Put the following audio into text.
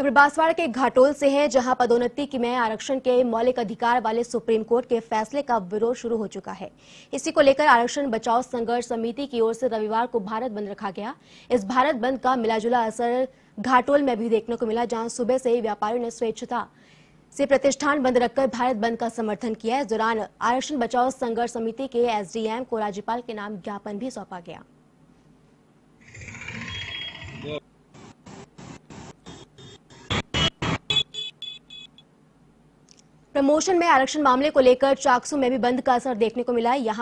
खबर बांसवाड़ा के घाटोल से है, जहाँ पदोन्नति की में आरक्षण के मौलिक अधिकार वाले सुप्रीम कोर्ट के फैसले का विरोध शुरू हो चुका है। इसी को लेकर आरक्षण बचाओ संघर्ष समिति की ओर से रविवार को भारत बंद रखा गया। इस भारत बंद का मिलाजुला असर घाटोल में भी देखने को मिला, जहाँ सुबह से ही व्यापारियों ने स्वेच्छता से प्रतिष्ठान बंद रखकर भारत बंद का समर्थन किया। इस दौरान आरक्षण बचाओ संघर्ष समिति के एसडीएम को राज्यपाल के नाम ज्ञापन भी सौंपा गया। प्रमोशन में आरक्षण मामले को लेकर चाकसू में भी बंद का असर देखने को मिला है। यहाँ